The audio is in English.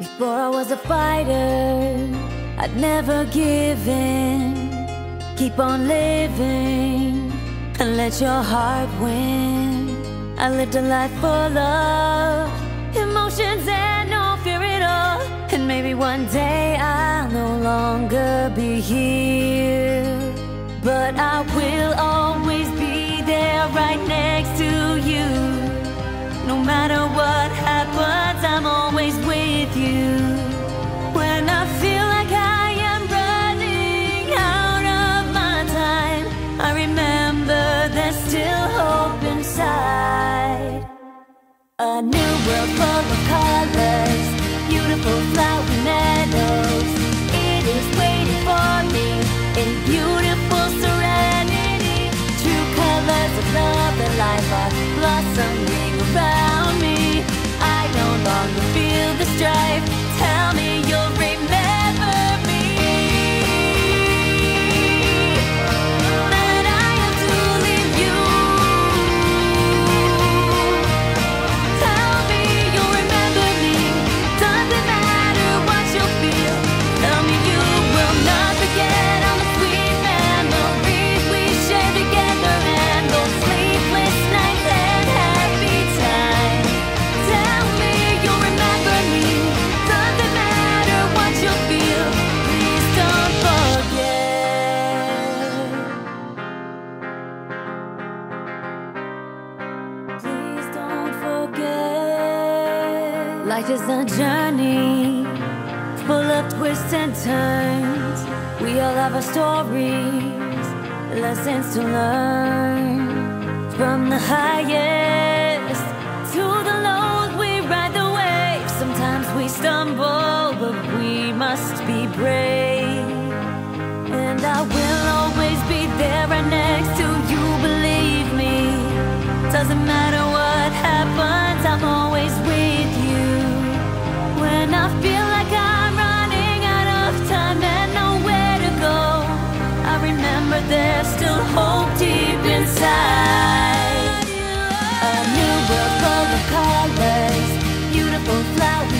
Before I was a fighter, I'd never give in. Keep on living and let your heart win. I lived a life full of emotions and no fear at all. And maybe one day I'll no longer be here. But I will always A new world full of colors, beautiful flower meadows. It is waiting for me in beautiful serenity. True colors of love and life are blossoming Life is a journey full of twists and turns. We all have our stories, lessons to learn. From the highest new world full of colors, beautiful flowers.